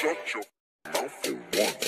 Shut your mouth for.